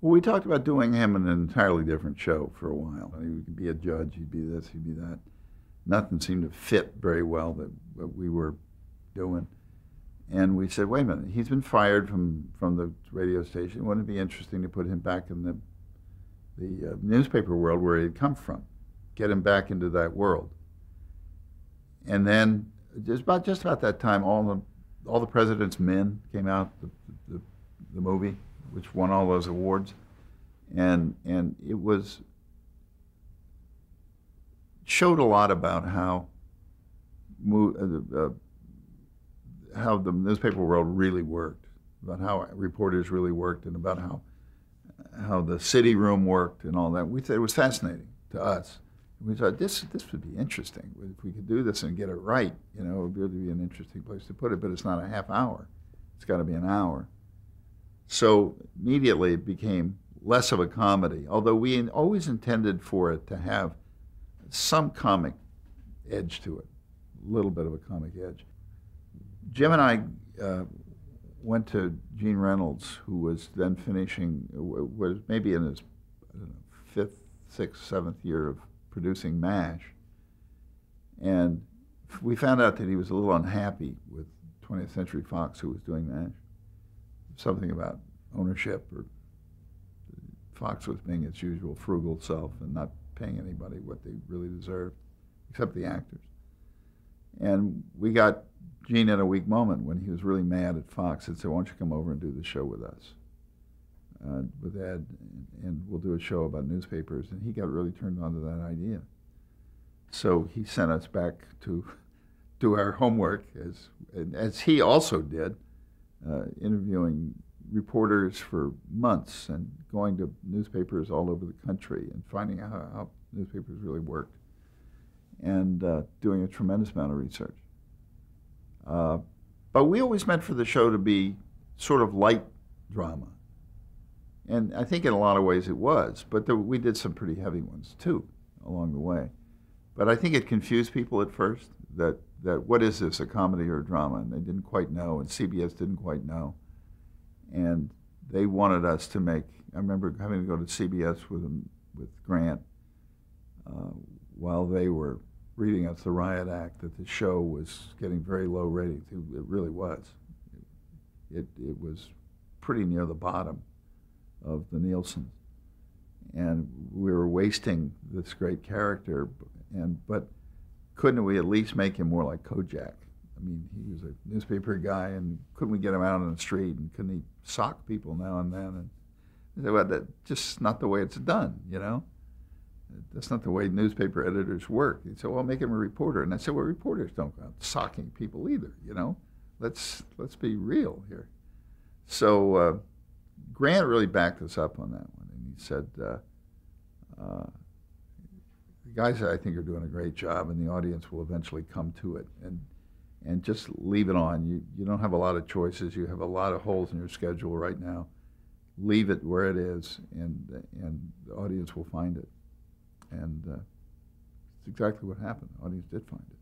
Well, we talked about doing him in an entirely different show for a while. He could be a judge, he'd be this, he'd be that. Nothing seemed to fit very well that what we were doing. And we said, wait a minute, he's been fired from, from the radio station. Wouldn't it be interesting to put him back in the, the uh, newspaper world where he'd come from? Get him back into that world. And then, just about, just about that time, all the, all the President's Men came out, the, the, the movie, which won all those awards. And, and it was, showed a lot about how, uh, uh, how the newspaper world really worked, about how reporters really worked, and about how how the city room worked and all that. We thought it was fascinating to us. We thought this this would be interesting if we could do this and get it right. You know, it would really be an interesting place to put it. But it's not a half hour; it's got to be an hour. So immediately it became less of a comedy, although we always intended for it to have some comic edge to it, a little bit of a comic edge. Jim and I uh, went to Gene Reynolds, who was then finishing, was maybe in his know, fifth, sixth, seventh year of producing MASH. And we found out that he was a little unhappy with 20th Century Fox, who was doing MASH. Something about ownership, or Fox was being its usual frugal self and not paying anybody what they really deserved, except the actors. And we got Gene at a weak moment when he was really mad at Fox and said, Why don't you come over and do the show with us? Uh, with Ed, and we'll do a show about newspapers. And he got really turned on to that idea. So he sent us back to do our homework, as, as he also did, uh, interviewing reporters for months and going to newspapers all over the country and finding out how, how newspapers really worked and uh, doing a tremendous amount of research. Uh, but we always meant for the show to be sort of light drama. And I think in a lot of ways it was, but there, we did some pretty heavy ones too along the way. But I think it confused people at first that, that what is this, a comedy or a drama? And they didn't quite know, and CBS didn't quite know. And they wanted us to make, I remember having to go to CBS with, with Grant uh, while they were reading us the Riot Act that the show was getting very low ratings. It, really was. It, it was pretty near the bottom of the Nielsen. And we were wasting this great character, and but couldn't we at least make him more like Kojak? I mean, he was a newspaper guy, and couldn't we get him out on the street, and couldn't he sock people now and then? And well, that's just not the way it's done, you know? That's not the way newspaper editors work. He said, well, make him a reporter. And I said, well, reporters don't go out socking people either, you know? Let's, let's be real here. So uh, Grant really backed us up on that one. And he said, uh, uh, the guys, I think, are doing a great job, and the audience will eventually come to it. And, and just leave it on. You, you don't have a lot of choices. You have a lot of holes in your schedule right now. Leave it where it is, and, and the audience will find it. And uh, it's exactly what happened. The audience did find it.